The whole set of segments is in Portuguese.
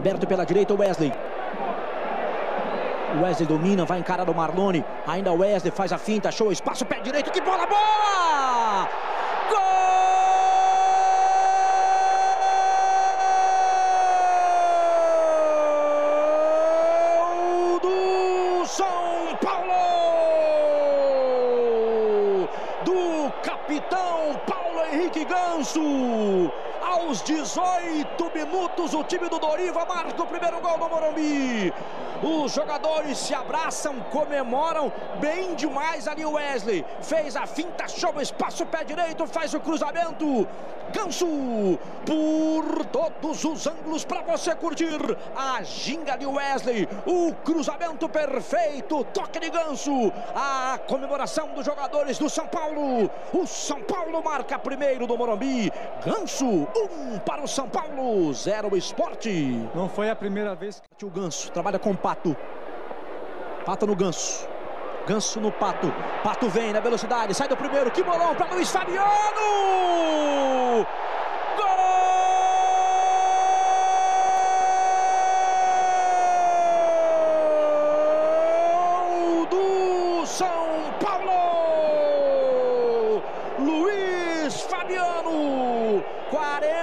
Aberto pela direita, Wesley. Wesley domina, vai encarar o Marlone. Ainda Wesley faz a finta, achou espaço, pé direito. Que bola boa! Gol do São Paulo! Do capitão Paulo Henrique Ganso aos 18 minutos, o time do Doriva marca o primeiro gol do Morumbi. Os jogadores se abraçam, comemoram bem demais ali o Wesley. Fez a finta, o espaço, pé direito, faz o cruzamento. Ganso por todos os ângulos para você curtir. A ginga de Wesley, o cruzamento perfeito, toque de Ganso. A comemoração dos jogadores do São Paulo. O São Paulo marca primeiro do Morumbi. Ganso, um para o São Paulo, zero esporte. Não foi a primeira vez que o Ganso trabalha com Pato. Pato no Ganso. Ganso no Pato. Pato vem na velocidade. Sai do primeiro. Que bolão para Luiz Fabiano! 40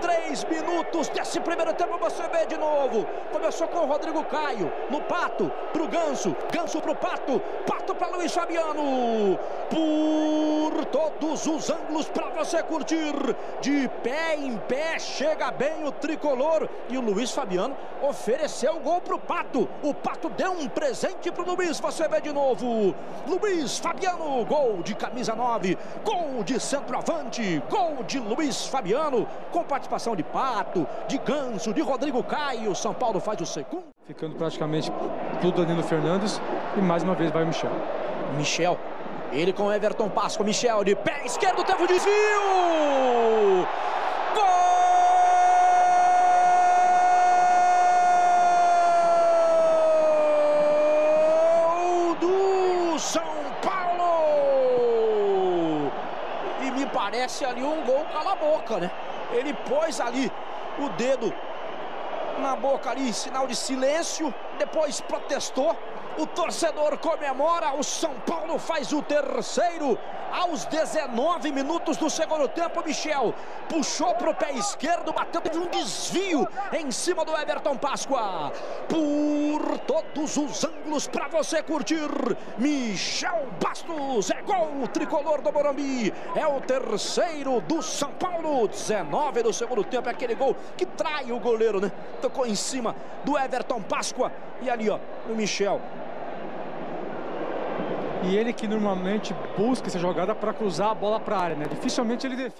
três minutos desse primeiro tempo você vê de novo. Começou com o Rodrigo Caio, no Pato, pro Ganso, Ganso pro Pato, Pato para Luiz Fabiano. Por todos os ângulos para você curtir. De pé em pé, chega bem o tricolor. E o Luiz Fabiano ofereceu o gol pro Pato. O Pato deu um presente pro Luiz, você vê de novo. Luiz Fabiano, gol de camisa 9, gol de centroavante, gol de Luiz Fabiano. Compartilhando participação de Pato, de Ganso, de Rodrigo Caio. São Paulo faz o segundo. Ficando praticamente tudo Danilo Fernandes e mais uma vez vai o Michel. Michel, ele com Everton Pasco, Michel de pé esquerdo, teve o desvio! Gol do São Paulo! E me parece ali um gol cala a boca, né? Ele pôs ali o dedo na boca ali, sinal de silêncio, depois protestou. O torcedor comemora, o São Paulo faz o terceiro aos 19 minutos do segundo tempo. Michel puxou para o pé esquerdo, bateu, teve um desvio em cima do Everton Páscoa. Por todos os ângulos para você curtir. Michel Bastos é gol tricolor do Morumbi. É o terceiro do São Paulo. 19 do segundo tempo, é aquele gol que trai o goleiro, né? Tocou em cima do Everton Páscoa. E ali, ó, o Michel e ele que normalmente busca essa jogada para cruzar a bola para a área, né? Dificilmente ele define.